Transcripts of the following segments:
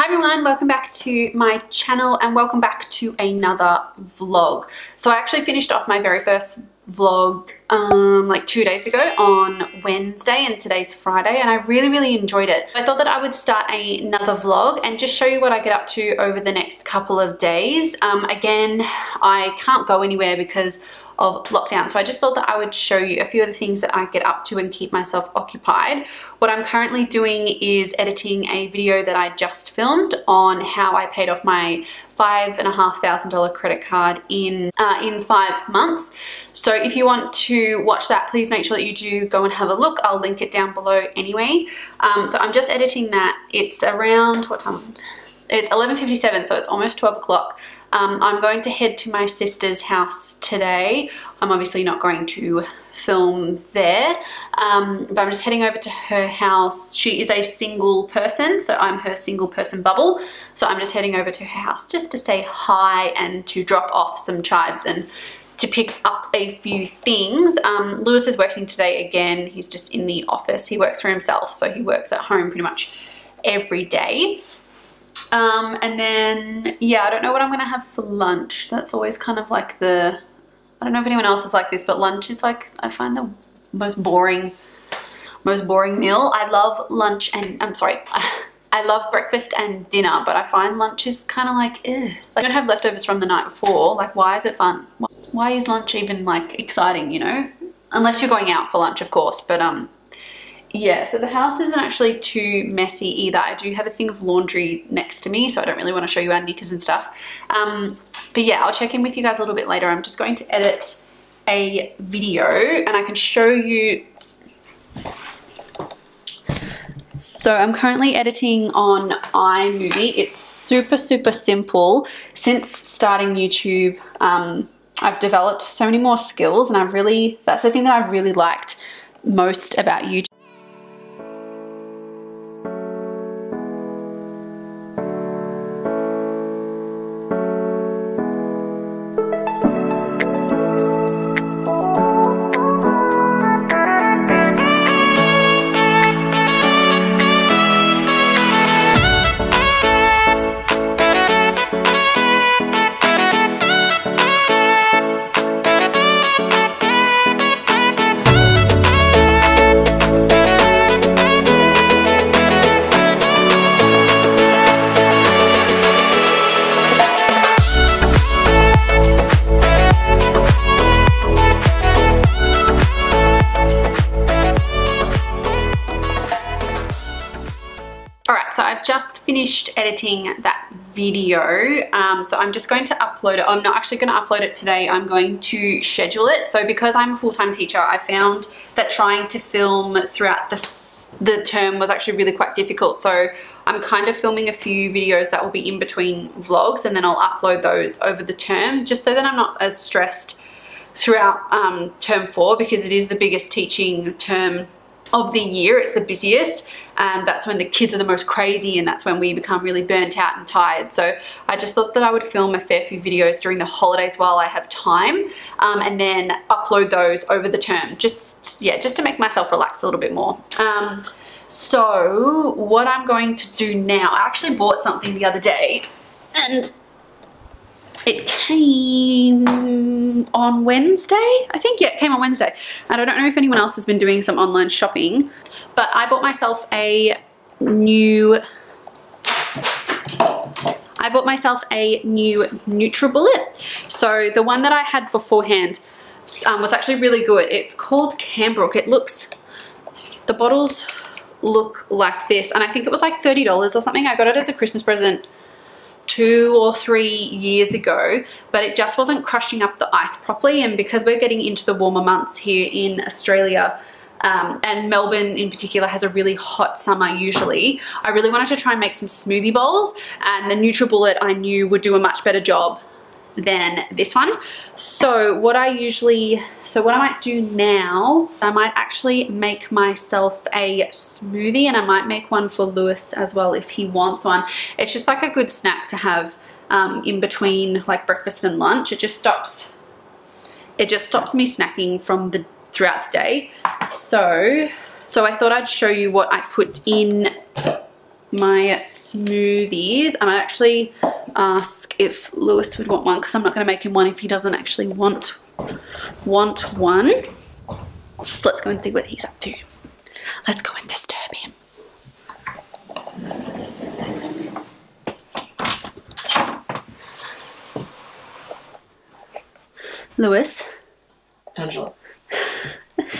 Hi everyone, welcome back to my channel and welcome back to another vlog. So I actually finished off my very first vlog um, like two days ago on Wednesday and today's Friday and I really really enjoyed it. I thought that I would start another vlog and just show you what I get up to over the next couple of days. Um, again, I can't go anywhere because of lockdown. So I just thought that I would show you a few of the things that I get up to and keep myself occupied. What I'm currently doing is editing a video that I just filmed on how I paid off my five and a half thousand dollar credit card in uh, in five months. So if you want to watch that, please make sure that you do go and have a look. I'll link it down below anyway. Um, so I'm just editing that. It's around, what time? It's 11.57, so it's almost 12 o'clock. Um, I'm going to head to my sister's house today. I'm obviously not going to film there, um, but I'm just heading over to her house. She is a single person, so I'm her single person bubble. So I'm just heading over to her house just to say hi and to drop off some chives and to pick up a few things. Um, Lewis is working today again. He's just in the office. He works for himself, so he works at home pretty much every day. Um, and then, yeah, I don't know what I'm going to have for lunch. That's always kind of like the, I don't know if anyone else is like this, but lunch is like, I find the most boring, most boring meal. I love lunch and, I'm sorry, I love breakfast and dinner, but I find lunch is kind of like, ugh. I don't have leftovers from the night before. Like, why is it fun? Is lunch even like exciting, you know? Unless you're going out for lunch, of course, but um, yeah, so the house isn't actually too messy either. I do have a thing of laundry next to me, so I don't really want to show you our knickers and stuff. Um, but yeah, I'll check in with you guys a little bit later. I'm just going to edit a video and I can show you so I'm currently editing on iMovie. It's super, super simple. Since starting YouTube, um, I've developed so many more skills and I've really, that's the thing that I've really liked most about YouTube. Finished editing that video um, so I'm just going to upload it. I'm not actually going to upload it today I'm going to schedule it. So because I'm a full-time teacher I found that trying to film throughout the, the term was actually really quite difficult. So I'm kind of filming a few videos that will be in between vlogs and then I'll upload those over the term just so that I'm not as stressed throughout um, term four because it is the biggest teaching term of the year. It's the busiest and that's when the kids are the most crazy and that's when we become really burnt out and tired. So I just thought that I would film a fair few videos during the holidays while I have time um, and then upload those over the term. Just, yeah, just to make myself relax a little bit more. Um, so what I'm going to do now, I actually bought something the other day and it came on Wednesday, I think. Yeah, it came on Wednesday. And I don't know if anyone else has been doing some online shopping, but I bought myself a new I bought myself a new NutriBullet. So the one that I had beforehand um, was actually really good. It's called Kambrook. It looks, the bottles look like this. And I think it was like $30 or something. I got it as a Christmas present two or three years ago, but it just wasn't crushing up the ice properly. And because we're getting into the warmer months here in Australia, um, and Melbourne in particular has a really hot summer usually. I really wanted to try and make some smoothie bowls and the NutriBullet I knew would do a much better job than this one. So what I usually, so what I might do now, I might actually make myself a smoothie and I might make one for Lewis as well if he wants one. It's just like a good snack to have um, in between like breakfast and lunch. It just stops, it just stops me snacking from the throughout the day. So, so I thought I'd show you what I put in my smoothies. I might actually ask if Lewis would want one because I'm not going to make him one if he doesn't actually want want one. So let's go and see what he's up to. Let's go and disturb him. Lewis. Angela.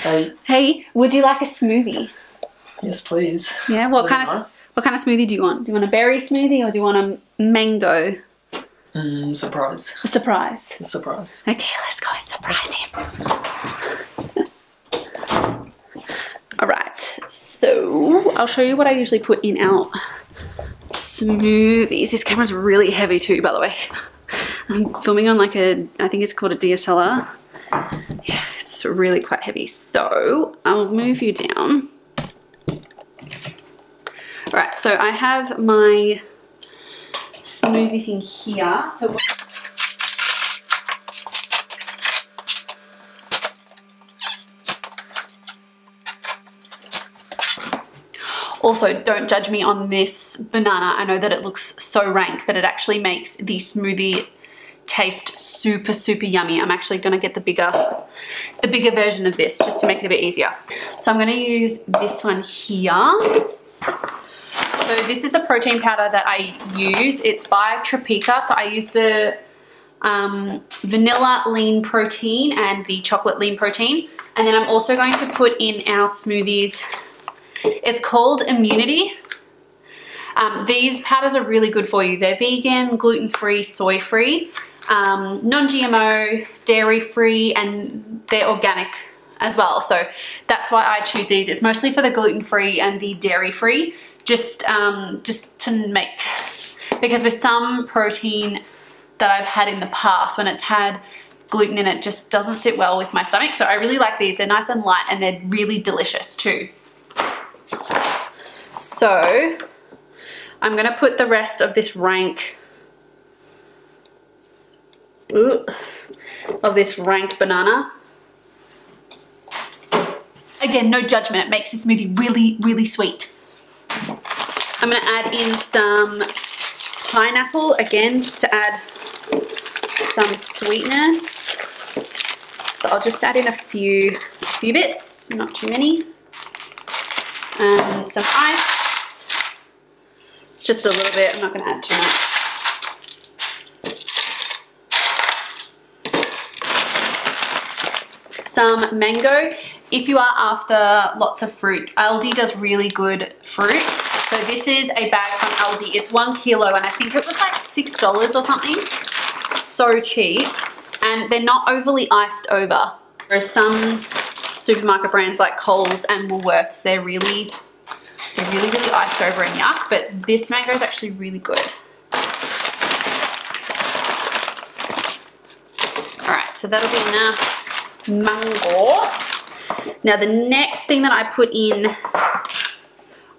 Hey, Hey, would you like a smoothie? Yes, please. Yeah, what kind be of what kind of smoothie do you want? Do you want a berry smoothie or do you want a mango? Mm, surprise. A surprise. Surprise. Okay, let's go and surprise him. All right, so I'll show you what I usually put in our smoothies. This camera's really heavy too, by the way. I'm filming on like a, I think it's called a DSLR. Yeah, it's really quite heavy. So I'll move you down. All right, so I have my smoothie thing here. So Also, don't judge me on this banana. I know that it looks so rank, but it actually makes the smoothie taste super, super yummy. I'm actually gonna get the bigger, the bigger version of this just to make it a bit easier. So I'm gonna use this one here. So this is the protein powder that I use. It's by Tropeaka. So I use the um, vanilla lean protein and the chocolate lean protein. And then I'm also going to put in our smoothies it's called Immunity. Um, these powders are really good for you. They're vegan, gluten-free, soy-free, um, non-GMO, dairy-free, and they're organic as well. So that's why I choose these. It's mostly for the gluten-free and the dairy-free, just, um, just to make, because with some protein that I've had in the past, when it's had gluten in it, just doesn't sit well with my stomach. So I really like these. They're nice and light and they're really delicious too. So I'm gonna put the rest of this rank of this rank banana. Again, no judgment. It makes this smoothie really, really sweet. I'm gonna add in some pineapple again, just to add some sweetness. So I'll just add in a few, few bits, not too many and some ice. Just a little bit, I'm not going to add too much. Some mango. If you are after lots of fruit, Aldi does really good fruit. So this is a bag from Aldi. It's one kilo and I think it was like $6 or something. So cheap. And they're not overly iced over. Whereas some supermarket brands like Coles and Woolworths, they're really, they're really, really iced over and yuck, but this mango is actually really good. All right, so that'll be enough mango. Now the next thing that I put in,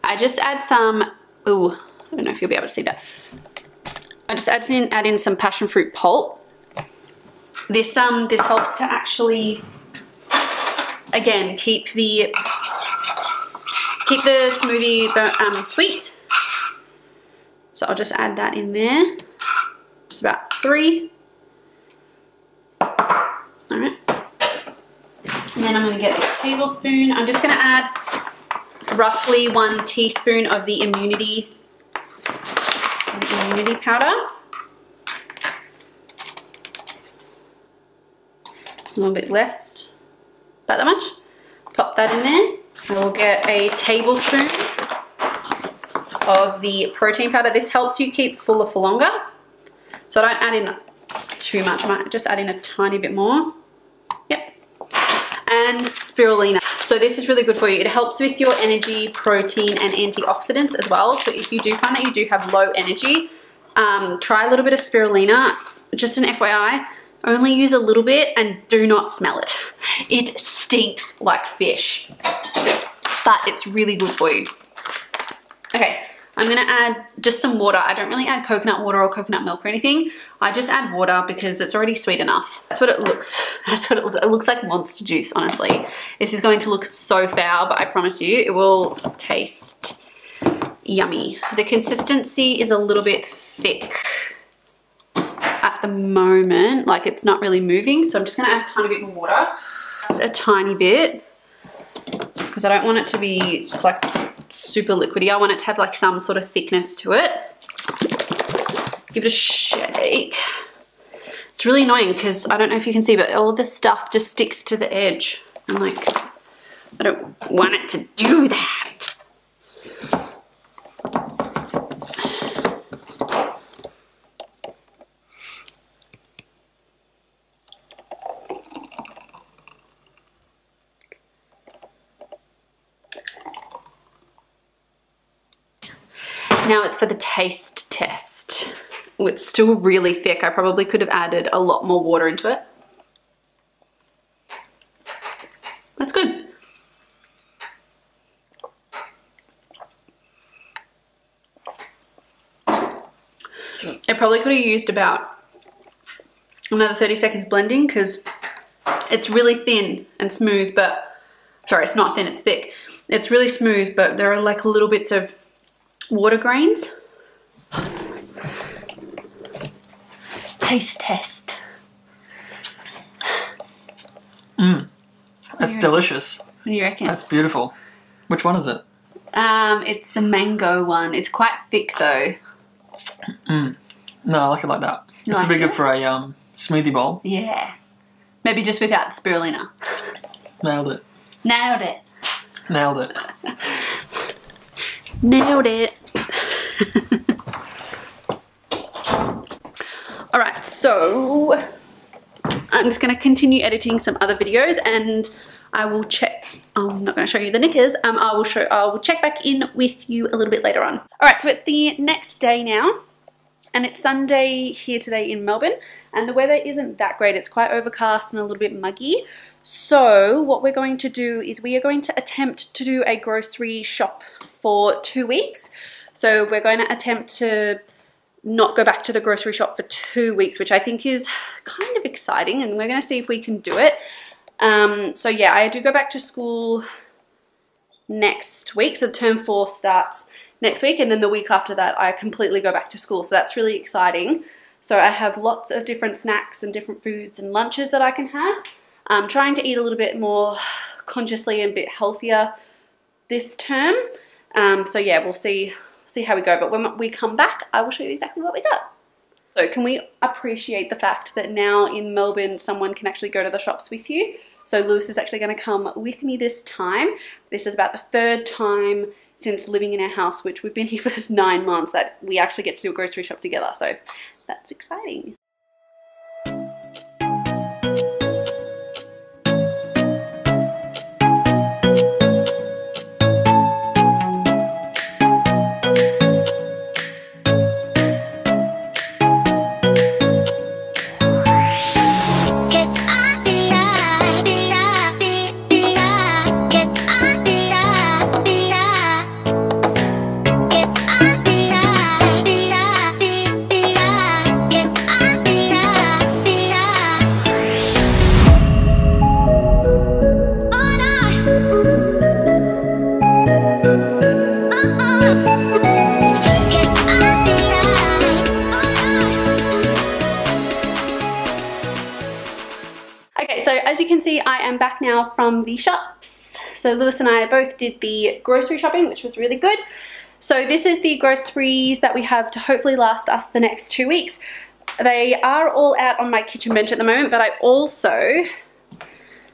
I just add some, ooh, I don't know if you'll be able to see that. I just add in, add in some passion fruit pulp. This, um, this helps to actually again, keep the keep the smoothie um, sweet. So I'll just add that in there. Just about three. All right. And then I'm gonna get a tablespoon. I'm just gonna add roughly one teaspoon of the immunity, immunity powder. A little bit less about that much. Pop that in there. I will get a tablespoon of the protein powder. This helps you keep fuller for longer. So I don't add in too much. I might just add in a tiny bit more. And spirulina. So this is really good for you. It helps with your energy, protein, and antioxidants as well. So if you do find that you do have low energy, um, try a little bit of spirulina. Just an FYI, only use a little bit and do not smell it. It stinks like fish, but it's really good for you. Okay, I'm gonna add just some water. I don't really add coconut water or coconut milk or anything. I just add water because it's already sweet enough. That's what it looks, that's what it looks, it looks like monster juice, honestly. This is going to look so foul, but I promise you it will taste yummy. So the consistency is a little bit thick at the moment, like it's not really moving. So I'm just gonna add a tiny bit more water, just a tiny bit, because I don't want it to be just like super liquidy. I want it to have like some sort of thickness to it. Give it a shake. It's really annoying because I don't know if you can see, but all this stuff just sticks to the edge. I'm like, I don't want it to do that. Now it's for the taste test. It's still really thick. I probably could have added a lot more water into it. That's good. I probably could have used about another 30 seconds blending because it's really thin and smooth, but sorry, it's not thin, it's thick. It's really smooth, but there are like little bits of water grains. Taste test. Mmm. That's delicious. What do you reckon? That's beautiful. Which one is it? Um, it's the mango one. It's quite thick though. No, I like it like that. This like would be good it? for a um, smoothie bowl. Yeah. Maybe just without the spirulina. Nailed it. Nailed it. Nailed it. Nailed it. All right, so I'm just going to continue editing some other videos and I will check. I'm not going to show you the knickers. Um, I will show. I will check back in with you a little bit later on. All right, so it's the next day now, and it's Sunday here today in Melbourne, and the weather isn't that great. It's quite overcast and a little bit muggy. So what we're going to do is we are going to attempt to do a grocery shop for two weeks. So we're going to attempt to not go back to the grocery shop for two weeks, which I think is kind of exciting, and we're going to see if we can do it. Um, so yeah, I do go back to school next week. So term four starts next week, and then the week after that, I completely go back to school. So that's really exciting. So I have lots of different snacks and different foods and lunches that I can have. I'm trying to eat a little bit more consciously and a bit healthier this term. Um, so yeah, we'll see see how we go. But when we come back, I will show you exactly what we got. So can we appreciate the fact that now in Melbourne, someone can actually go to the shops with you? So Lewis is actually going to come with me this time. This is about the third time since living in our house, which we've been here for nine months, that we actually get to do a grocery shop together. So that's exciting. Now from the shops. So Lewis and I both did the grocery shopping, which was really good. So this is the groceries that we have to hopefully last us the next two weeks. They are all out on my kitchen bench at the moment, but I also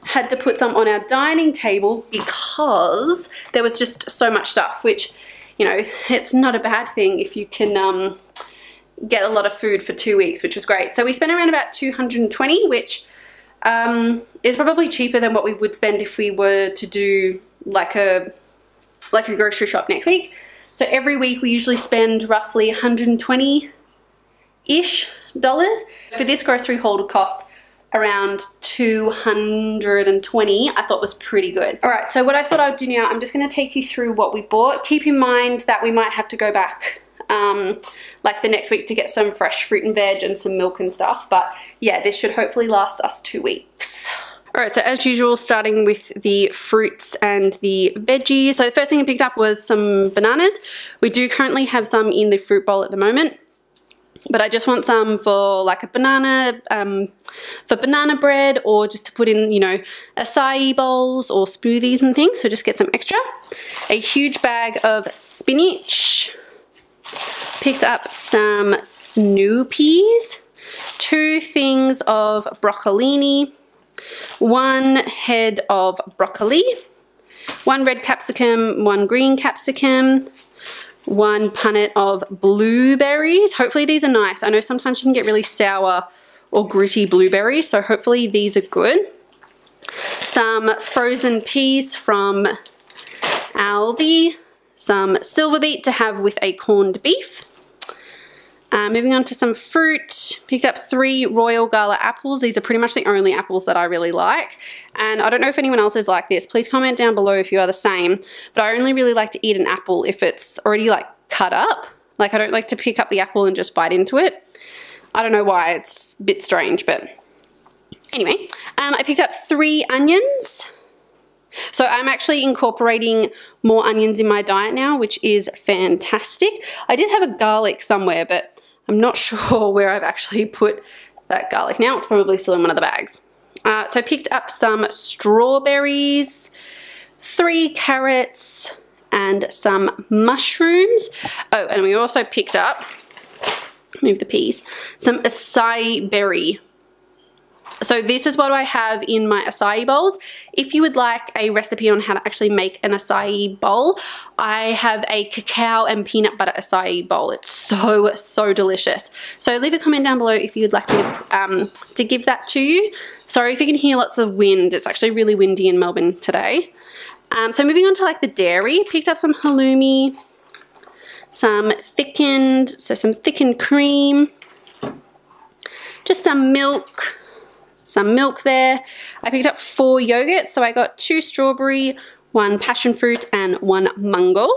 had to put some on our dining table because there was just so much stuff, which, you know, it's not a bad thing if you can um, get a lot of food for two weeks, which was great. So we spent around about 220, which um, is probably cheaper than what we would spend if we were to do like a like a grocery shop next week. So every week we usually spend roughly 120 ish dollars. For this grocery haul to cost around 220 I thought was pretty good. All right, so what I thought I would do now, I'm just gonna take you through what we bought. Keep in mind that we might have to go back um, like the next week to get some fresh fruit and veg and some milk and stuff. But yeah, this should hopefully last us two weeks. All right, so as usual, starting with the fruits and the veggies. So the first thing I picked up was some bananas. We do currently have some in the fruit bowl at the moment, but I just want some for like a banana, um, for banana bread or just to put in, you know, acai bowls or smoothies and things. So just get some extra. A huge bag of spinach. Picked up some snow peas. Two things of broccolini one head of broccoli, one red capsicum, one green capsicum, one punnet of blueberries. Hopefully these are nice. I know sometimes you can get really sour or gritty blueberries, so hopefully these are good. Some frozen peas from Aldi, some silver beet to have with a corned beef, uh, moving on to some fruit, picked up three Royal Gala apples. These are pretty much the only apples that I really like. And I don't know if anyone else is like this. Please comment down below if you are the same. But I only really like to eat an apple if it's already like cut up. Like I don't like to pick up the apple and just bite into it. I don't know why, it's a bit strange, but anyway. Um, I picked up three onions. So I'm actually incorporating more onions in my diet now, which is fantastic. I did have a garlic somewhere, but I'm not sure where I've actually put that garlic now. It's probably still in one of the bags. Uh, so I picked up some strawberries, three carrots, and some mushrooms. Oh, and we also picked up, move the peas, some acai berry so this is what I have in my acai bowls. If you would like a recipe on how to actually make an acai bowl, I have a cacao and peanut butter acai bowl. It's so, so delicious. So leave a comment down below if you'd like me to, um, to give that to you. Sorry if you can hear lots of wind. It's actually really windy in Melbourne today. Um, so moving on to like the dairy, picked up some halloumi, some thickened, so some thickened cream, just some milk, some milk there. I picked up four yogurts, so I got two strawberry, one passion fruit, and one mango.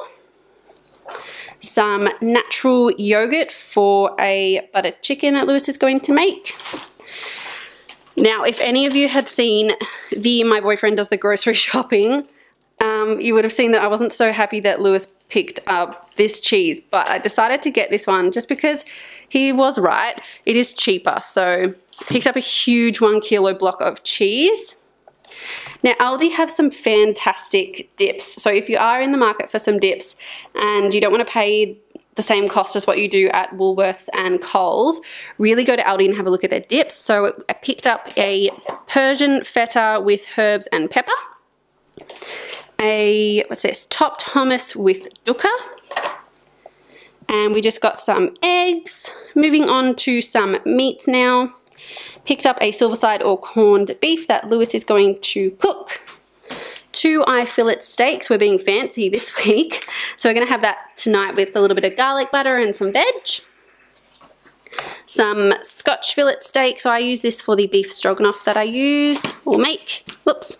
Some natural yogurt for a butter chicken that Lewis is going to make. Now, if any of you had seen the My Boyfriend Does the Grocery Shopping, um, you would have seen that I wasn't so happy that Lewis picked up this cheese, but I decided to get this one just because he was right. It is cheaper, so Picked up a huge one kilo block of cheese. Now Aldi have some fantastic dips. So if you are in the market for some dips and you don't want to pay the same cost as what you do at Woolworths and Coles, really go to Aldi and have a look at their dips. So I picked up a Persian feta with herbs and pepper. A, what's this, topped hummus with dukkha. And we just got some eggs. Moving on to some meats now. Picked up a silverside or corned beef that Lewis is going to cook. Two eye fillet steaks. We're being fancy this week. So we're going to have that tonight with a little bit of garlic butter and some veg. Some scotch fillet steak. So I use this for the beef stroganoff that I use or make. Whoops.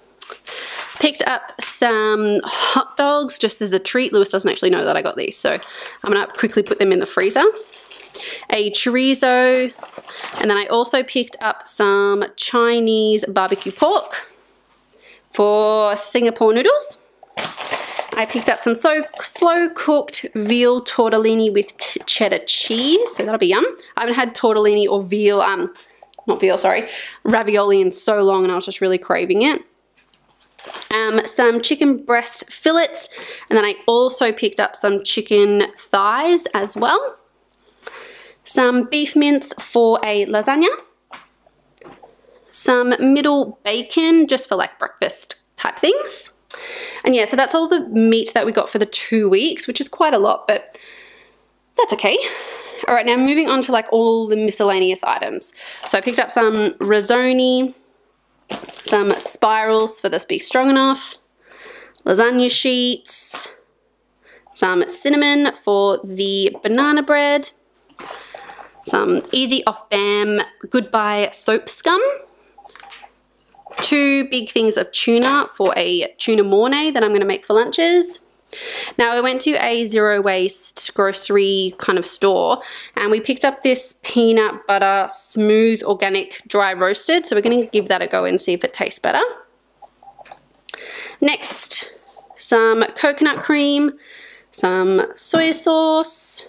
Picked up some hot dogs just as a treat. Lewis doesn't actually know that I got these, so I'm going to quickly put them in the freezer a chorizo, and then I also picked up some Chinese barbecue pork for Singapore noodles. I picked up some so slow cooked veal tortellini with cheddar cheese, so that'll be yum. I haven't had tortellini or veal, um, not veal, sorry, ravioli in so long and I was just really craving it. Um, some chicken breast fillets, and then I also picked up some chicken thighs as well some beef mince for a lasagna, some middle bacon just for like breakfast type things. And yeah, so that's all the meat that we got for the two weeks, which is quite a lot, but that's okay. All right, now moving on to like all the miscellaneous items. So I picked up some risoni, some spirals for this beef stroganoff, lasagna sheets, some cinnamon for the banana bread, some Easy Off Bam Goodbye Soap Scum, two big things of tuna for a tuna mornay that I'm going to make for lunches, Now, I went to a zero waste grocery kind of store and we picked up this peanut butter smooth organic dry roasted. So, we're going to give that a go and see if it tastes better. Next, some coconut cream, some soy sauce,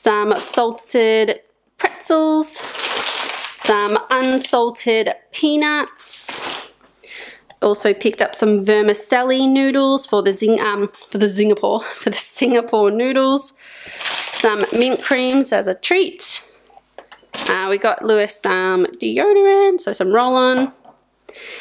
some salted pretzels, some unsalted peanuts. Also picked up some vermicelli noodles for the zing um for the Singapore for the Singapore noodles. Some mint creams as a treat. Uh, we got Lewis some deodorant, so some roll-on.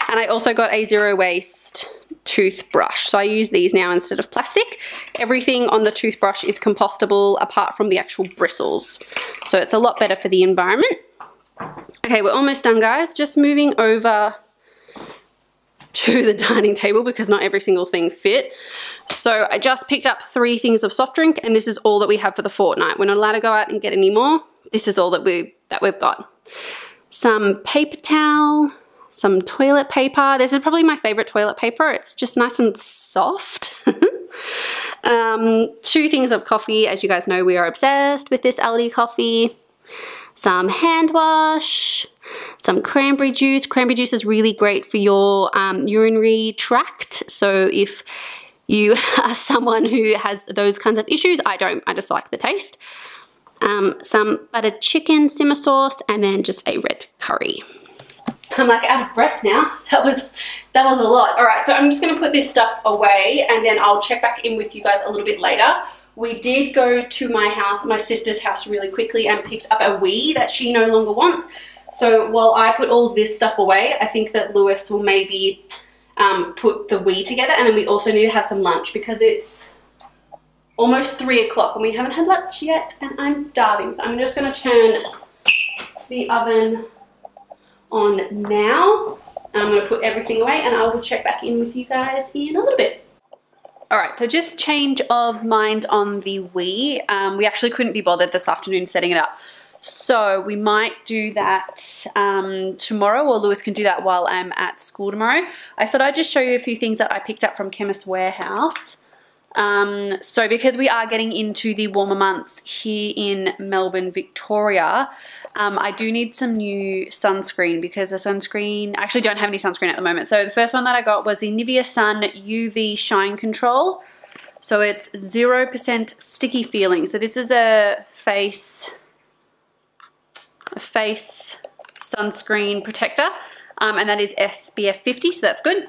And I also got a zero waste toothbrush. So I use these now instead of plastic. Everything on the toothbrush is compostable apart from the actual bristles. So it's a lot better for the environment. Okay, we're almost done guys. Just moving over to the dining table because not every single thing fit. So I just picked up three things of soft drink and this is all that we have for the fortnight. We're not allowed to go out and get any more. This is all that we that we've got. Some paper towel, some toilet paper. This is probably my favorite toilet paper. It's just nice and soft. um, two things of coffee. As you guys know, we are obsessed with this Aldi coffee. Some hand wash, some cranberry juice. Cranberry juice is really great for your um, urinary tract. So if you are someone who has those kinds of issues, I don't, I just like the taste. Um, some buttered chicken simmer sauce and then just a red curry. I'm like out of breath now. That was that was a lot. All right, so I'm just gonna put this stuff away and then I'll check back in with you guys a little bit later. We did go to my house, my sister's house really quickly and picked up a Wii that she no longer wants. So while I put all this stuff away, I think that Lewis will maybe um, put the Wii together and then we also need to have some lunch because it's almost three o'clock and we haven't had lunch yet and I'm starving. So I'm just gonna turn the oven on now. And I'm going to put everything away and I will check back in with you guys in a little bit. Alright, so just change of mind on the Wii. Um, we actually couldn't be bothered this afternoon setting it up. So we might do that um, tomorrow or Lewis can do that while I'm at school tomorrow. I thought I'd just show you a few things that I picked up from Chemist Warehouse. Um, so because we are getting into the warmer months here in Melbourne, Victoria, um, I do need some new sunscreen because the sunscreen, I actually don't have any sunscreen at the moment. So the first one that I got was the Nivea Sun UV Shine Control. So it's 0% sticky feeling. So this is a face, a face sunscreen protector. Um, and that is SPF 50, so that's good.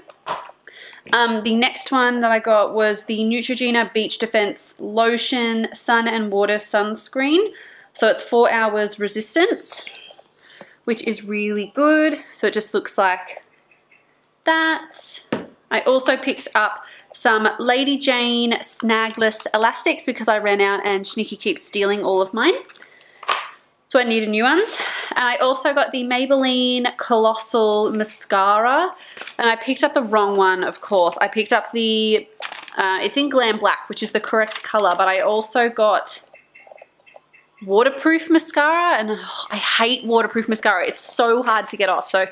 Um, the next one that I got was the Neutrogena Beach Defense Lotion Sun and Water Sunscreen. So it's four hours resistance, which is really good. So it just looks like that. I also picked up some Lady Jane snagless elastics because I ran out and Sneaky keeps stealing all of mine. So I needed new ones. And I also got the Maybelline Colossal Mascara. And I picked up the wrong one, of course. I picked up the, uh, it's in Glam Black, which is the correct color. But I also got waterproof mascara and oh, I hate waterproof mascara. It's so hard to get off. So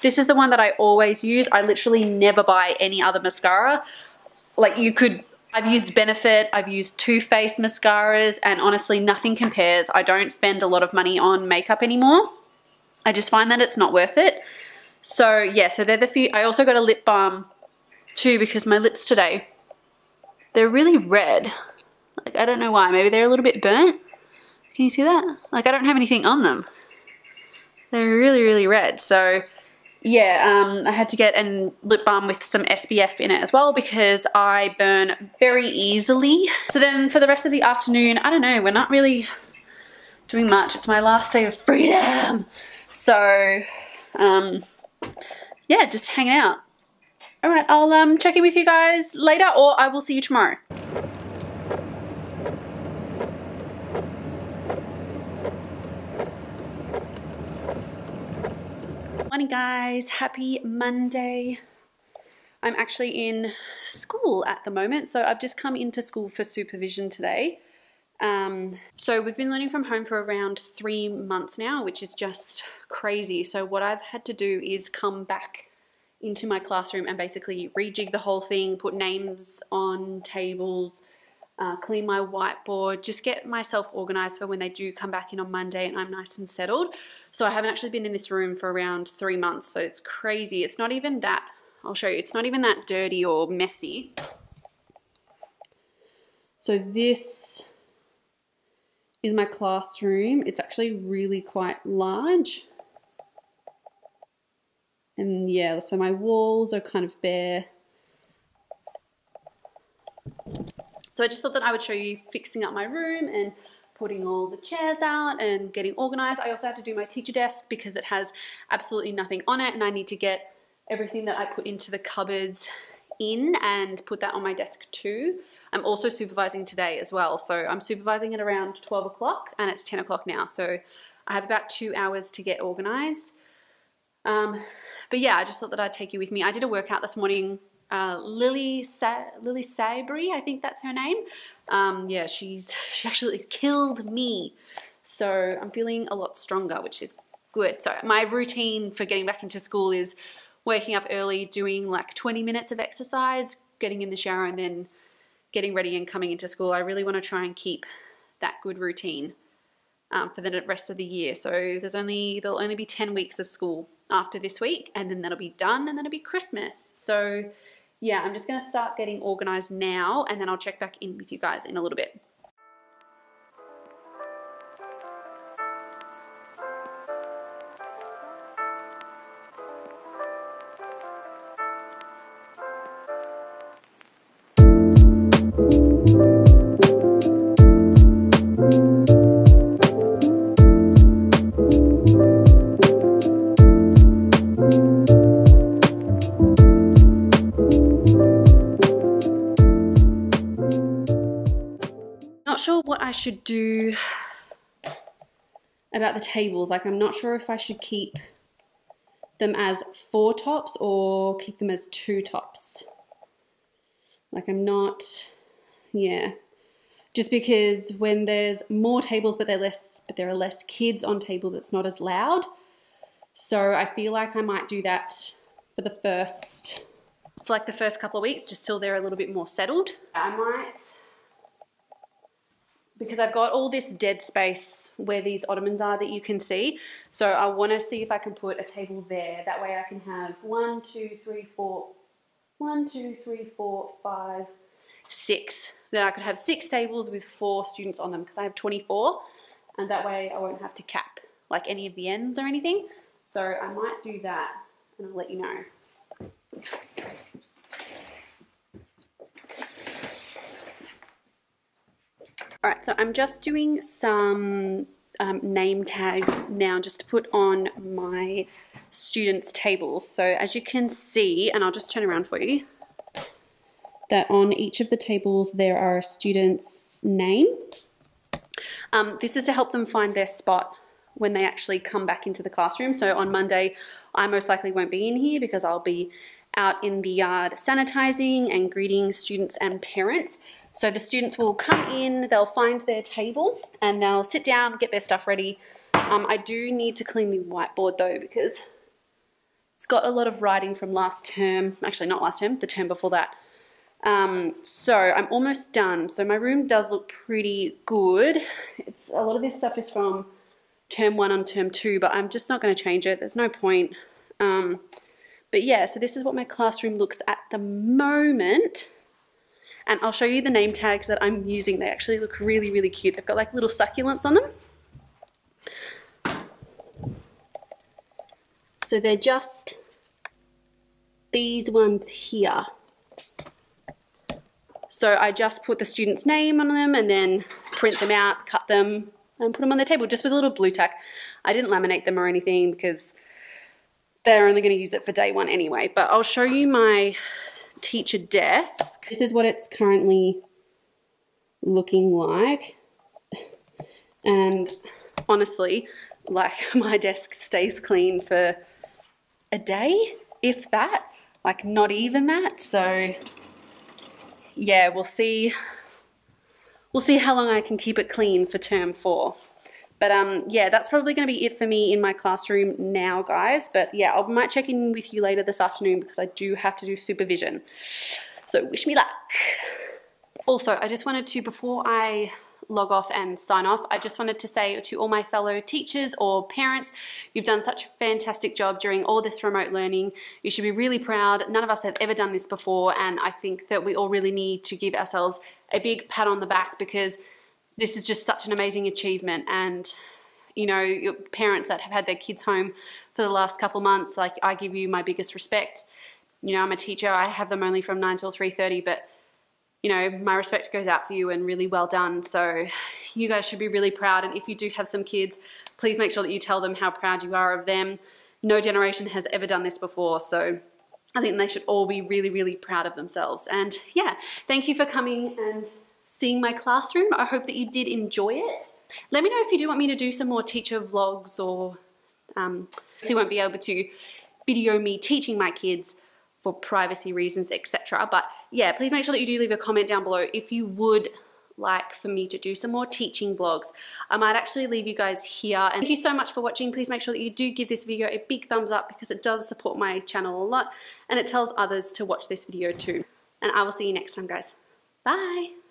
this is the one that I always use. I literally never buy any other mascara. Like you could I've used Benefit, I've used Too Faced mascaras, and honestly, nothing compares. I don't spend a lot of money on makeup anymore. I just find that it's not worth it. So yeah, so they're the few. I also got a lip balm too because my lips today, they're really red. Like, I don't know why. Maybe they're a little bit burnt. Can you see that? Like, I don't have anything on them. They're really, really red. So yeah, um, I had to get a lip balm with some SPF in it as well because I burn very easily. So then for the rest of the afternoon, I don't know, we're not really doing much. It's my last day of freedom. So, um, yeah, just hanging out. All right, I'll um, check in with you guys later or I will see you tomorrow. Morning guys, happy Monday. I'm actually in school at the moment, so I've just come into school for supervision today. Um, so we've been learning from home for around three months now, which is just crazy. So what I've had to do is come back into my classroom and basically rejig the whole thing, put names on tables, uh, clean my whiteboard, just get myself organized for when they do come back in on Monday and I'm nice and settled. So I haven't actually been in this room for around three months, so it's crazy. It's not even that, I'll show you, it's not even that dirty or messy. So this is my classroom. It's actually really quite large. And yeah, so my walls are kind of bare. So I just thought that I would show you fixing up my room and putting all the chairs out and getting organized. I also have to do my teacher desk because it has absolutely nothing on it and I need to get everything that I put into the cupboards in and put that on my desk too. I'm also supervising today as well. So I'm supervising at around 12 o'clock and it's 10 o'clock now. So I have about two hours to get organized. Um, but yeah, I just thought that I'd take you with me. I did a workout this morning uh, Lily Sa- Lilly Sabri, I think that's her name. Um, yeah, she's she actually killed me, so I'm feeling a lot stronger, which is good. So my routine for getting back into school is waking up early, doing like 20 minutes of exercise, getting in the shower, and then getting ready and coming into school. I really want to try and keep that good routine um, for the rest of the year. So there's only there'll only be 10 weeks of school after this week, and then that'll be done, and then it'll be Christmas. So yeah, I'm just gonna start getting organized now and then I'll check back in with you guys in a little bit. Do about the tables. Like, I'm not sure if I should keep them as four tops or keep them as two tops. Like, I'm not, yeah. Just because when there's more tables, but less, but there are less kids on tables, it's not as loud. So I feel like I might do that for the first, for like the first couple of weeks, just till they're a little bit more settled. I might because I've got all this dead space where these ottomans are that you can see. So I want to see if I can put a table there. That way I can have one, two, three, four, one, two, three, four, five, six. Then I could have six tables with four students on them because I have 24 and that way I won't have to cap like any of the ends or anything. So I might do that and I'll let you know. All right, so I'm just doing some um, name tags now just to put on my students' tables. So as you can see, and I'll just turn around for you, that on each of the tables there are a student's name. Um, this is to help them find their spot when they actually come back into the classroom. So on Monday, I most likely won't be in here because I'll be out in the yard sanitizing and greeting students and parents. So the students will come in, they'll find their table and they'll sit down, get their stuff ready. Um, I do need to clean the whiteboard though because it's got a lot of writing from last term, actually not last term, the term before that. Um, so I'm almost done. So my room does look pretty good. It's, a lot of this stuff is from term one on term two, but I'm just not going to change it. There's no point. Um, but yeah, so this is what my classroom looks at the moment. And I'll show you the name tags that I'm using. They actually look really, really cute. They've got like little succulents on them. So they're just these ones here. So I just put the student's name on them and then print them out, cut them, and put them on the table just with a little Blu Tack. I didn't laminate them or anything because they're only going to use it for day one anyway. But I'll show you my teacher desk. This is what it's currently looking like. And honestly, like my desk stays clean for a day, if that, like not even that. So yeah, we'll see. We'll see how long I can keep it clean for term four. But um, yeah, that's probably going to be it for me in my classroom now, guys. But yeah, I might check in with you later this afternoon because I do have to do supervision. So wish me luck. Also, I just wanted to, before I log off and sign off, I just wanted to say to all my fellow teachers or parents, you've done such a fantastic job during all this remote learning. You should be really proud. None of us have ever done this before, and I think that we all really need to give ourselves a big pat on the back because this is just such an amazing achievement. And you know, your parents that have had their kids home for the last couple months, like I give you my biggest respect. You know, I'm a teacher. I have them only from 9 till 3:30, but you know, my respect goes out for you and really well done. So you guys should be really proud. And if you do have some kids, please make sure that you tell them how proud you are of them. No generation has ever done this before. So I think they should all be really, really proud of themselves. And yeah, thank you for coming and seeing my classroom. I hope that you did enjoy it. Let me know if you do want me to do some more teacher vlogs or um, so you won't be able to video me teaching my kids for privacy reasons, etc. But yeah, please make sure that you do leave a comment down below if you would like for me to do some more teaching vlogs. I might actually leave you guys here. And thank you so much for watching. Please make sure that you do give this video a big thumbs up because it does support my channel a lot and it tells others to watch this video too. And I will see you next time, guys. Bye.